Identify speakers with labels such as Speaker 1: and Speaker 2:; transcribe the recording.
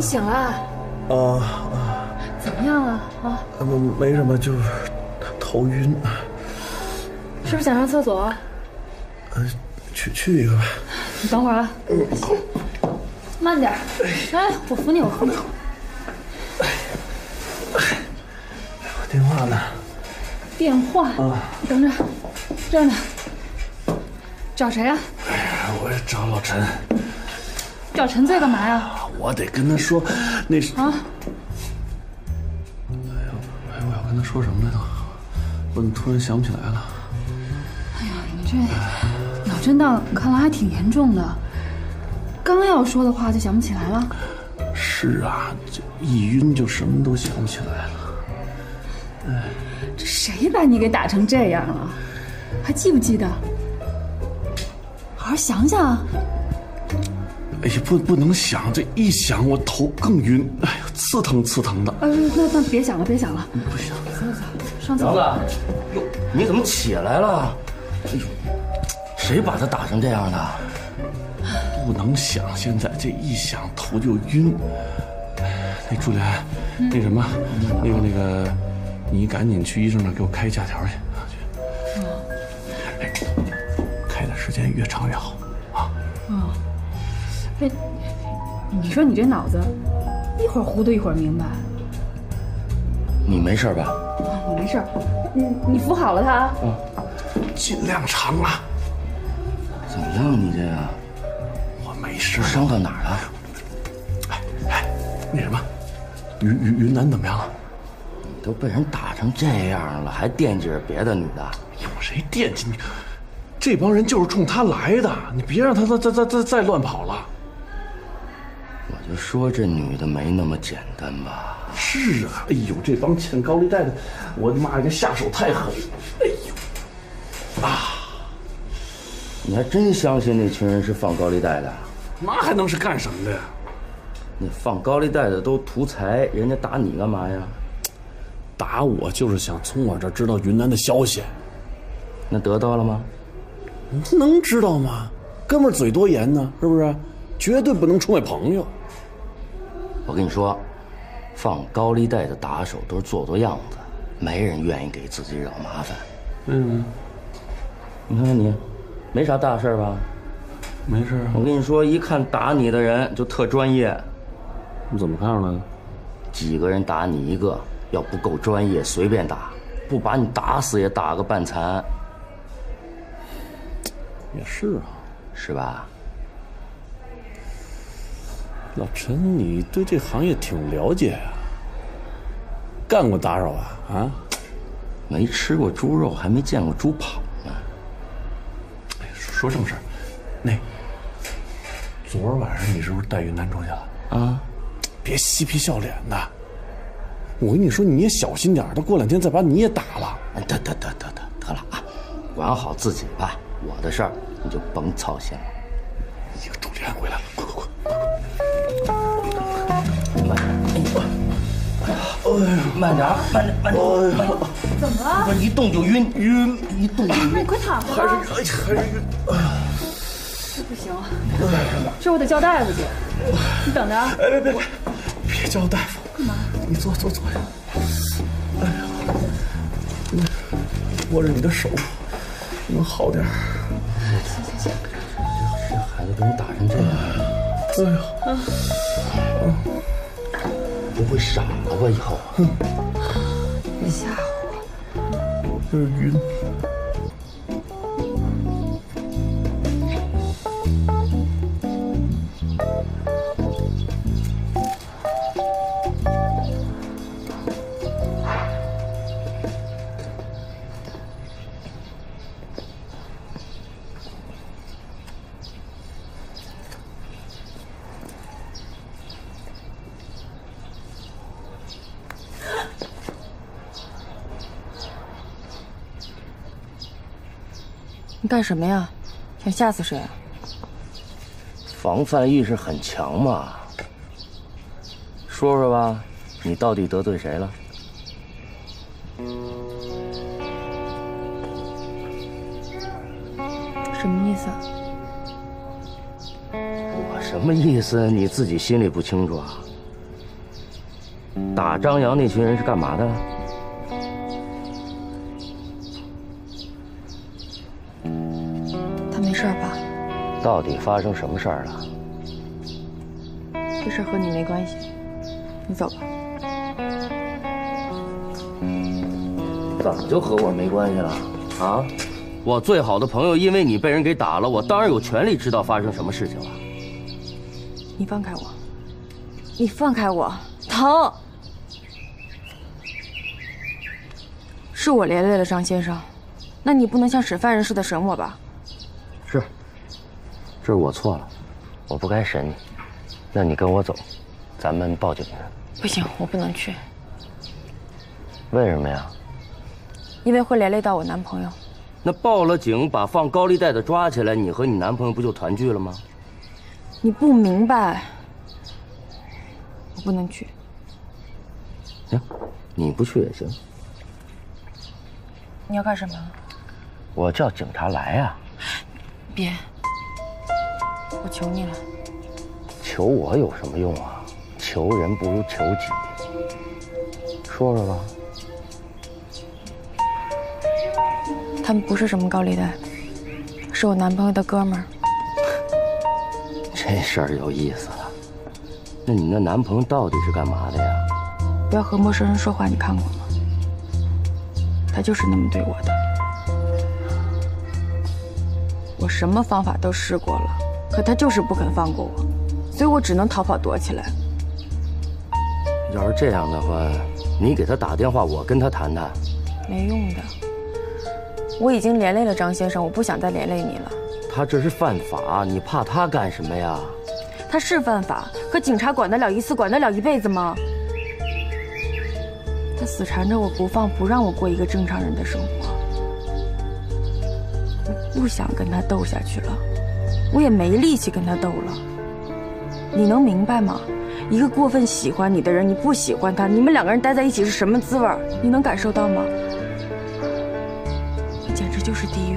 Speaker 1: 你醒了？
Speaker 2: 啊啊，
Speaker 1: 怎么样啊？啊，
Speaker 2: 没没什么，就是头晕。
Speaker 1: 是不是想上厕所？
Speaker 2: 呃，去去一个吧。
Speaker 1: 你等会儿啊。慢点。哎，我扶你，我扶你。
Speaker 2: 我电话呢？
Speaker 1: 电话？
Speaker 2: 啊，
Speaker 1: 等着，这儿呢。找谁啊？
Speaker 2: 哎呀，我找老陈。
Speaker 1: 找陈醉干嘛呀？
Speaker 2: 我得跟他说，那是
Speaker 1: 啊。
Speaker 2: 哎呀，哎，我要跟他说什么来着？我怎么突然想不起来了？
Speaker 1: 哎呀，你这脑震荡看来还挺严重的，刚要说的话就想不起来了。
Speaker 2: 是啊，这一晕就什么都想不起来了。
Speaker 1: 哎，这谁把你给打成这样了？还记不记得？好好想想。
Speaker 2: 哎呀，不不能想，这一想我头更晕，哎呀，刺疼刺疼的。
Speaker 1: 哎，那那别想了，别想了。
Speaker 2: 不行，
Speaker 1: 走走，上厕所。
Speaker 3: 杨子，哟，你怎么起来了？哎呦，谁把他打成这样的？
Speaker 2: 不能想，现在这一想头就晕。那朱莲，那什么，那个那个，你赶紧去医生那给我开假条去啊去。哎，开的时间越长越好啊。
Speaker 1: 嗯。哎，你说你这脑子一会儿糊涂一会儿明白。
Speaker 3: 你没事吧？
Speaker 1: 啊，我没事。你你扶好了他啊。
Speaker 2: 嗯，尽量长了。
Speaker 3: 怎么样，你这个？
Speaker 2: 我没事。
Speaker 3: 伤到哪儿了？
Speaker 2: 哎哎，那什么，云云云南怎么样了？
Speaker 3: 你都被人打成这样了，还惦记着别的女的？
Speaker 2: 有谁惦记你？这帮人就是冲他来的，你别让他再再再再再乱跑了。
Speaker 3: 我就说这女的没那么简单吧。
Speaker 2: 是啊，哎呦，这帮欠高利贷的，我的妈呀，这下手太狠！哎呦，啊！
Speaker 3: 你还真相信那群人是放高利贷的？
Speaker 2: 那还能是干什么的呀？
Speaker 3: 那放高利贷的都图财，人家打你干嘛呀？
Speaker 2: 打我就是想从我这知道云南的消息。
Speaker 3: 那得到了吗？
Speaker 2: 能知道吗？哥们嘴多严呢，是不是？绝对不能出卖朋友。
Speaker 3: 我跟你说，放高利贷的打手都是做做样子，没人愿意给自己惹麻烦。
Speaker 2: 为什么，
Speaker 3: 你看看你，没啥大事吧？
Speaker 2: 没事啊。
Speaker 3: 我跟你说，一看打你的人就特专业。
Speaker 2: 你怎么看出来的？
Speaker 3: 几个人打你一个，要不够专业随便打，不把你打死也打个半残。
Speaker 2: 也是啊，
Speaker 3: 是吧？
Speaker 2: 老陈，你对这行业挺了解、啊，干过打手啊？啊？
Speaker 3: 没吃过猪肉，还没见过猪跑呢。
Speaker 2: 哎，说正事儿，那昨儿晚上你是不是带云南出去了？
Speaker 3: 啊？
Speaker 2: 别嬉皮笑脸的。我跟你说，你也小心点他过两天再把你也打了。
Speaker 3: 得得得得得得了啊，管好自己吧。我的事儿你就甭操心了。慢点，慢点，慢点，
Speaker 2: 哎呀，
Speaker 1: 怎么了？
Speaker 3: 一动就晕，
Speaker 2: 晕，
Speaker 3: 一动就晕。
Speaker 1: 你快躺着
Speaker 2: 还是哎，还是晕。哎呀，
Speaker 1: 这不行，这我得叫大夫去。你等着啊！
Speaker 2: 哎，别别别，别叫大夫。
Speaker 1: 干嘛？
Speaker 2: 你坐坐坐下。哎呀，握着你的手，能好点。
Speaker 1: 行行行。
Speaker 3: 这孩子给你打成这样，
Speaker 2: 哎呀，
Speaker 3: 嗯，不会傻了吧？以后，
Speaker 1: 别吓唬我，
Speaker 2: 就是晕。
Speaker 4: 干什么呀？想吓死谁啊？
Speaker 3: 防范意识很强嘛。说说吧，你到底得罪谁了？
Speaker 4: 什么意思啊？
Speaker 3: 我什么意思？你自己心里不清楚啊？打张扬那群人是干嘛的？到底发生什么事儿了？
Speaker 4: 这事和你没关系，你走吧。
Speaker 3: 怎么就和我没关系了？啊？我最好的朋友因为你被人给打了，我当然有权利知道发生什么事情了。
Speaker 4: 你放开我！你放开我！疼！是我连累了张先生，那你不能像审犯人似的审我吧？
Speaker 3: 是，这是我错了，我不该审你。那你跟我走，咱们报警去。
Speaker 4: 不行，我不能去。
Speaker 3: 为什么呀？
Speaker 4: 因为会连累到我男朋友。
Speaker 3: 那报了警，把放高利贷的抓起来，你和你男朋友不就团聚了吗？
Speaker 4: 你不明白，我不能去。
Speaker 3: 行，你不去也行。
Speaker 4: 你要干什么？
Speaker 3: 我叫警察来呀！
Speaker 4: 别，我求你了。
Speaker 3: 求我有什么用啊？求人不如求己。说说吧。
Speaker 4: 他们不是什么高利贷，是我男朋友的哥们儿。
Speaker 3: 这事儿有意思了。那你那男朋友到底是干嘛的呀？
Speaker 4: 不要和陌生人说话，你看过吗？他就是那么对我的。我什么方法都试过了，可他就是不肯放过我，所以我只能逃跑躲起来。
Speaker 3: 要是这样的话，你给他打电话，我跟他谈谈。
Speaker 4: 没用的。我已经连累了张先生，我不想再连累你了。
Speaker 3: 他这是犯法，你怕他干什么呀？
Speaker 4: 他是犯法，可警察管得了一次，管得了一辈子吗？他死缠着我不放，不让我过一个正常人的生活。我不想跟他斗下去了，我也没力气跟他斗了。你能明白吗？一个过分喜欢你的人你不喜欢他你们两个人待在一起是什么滋味你能感受到吗？简直就是地狱。